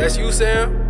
That's you, Sam?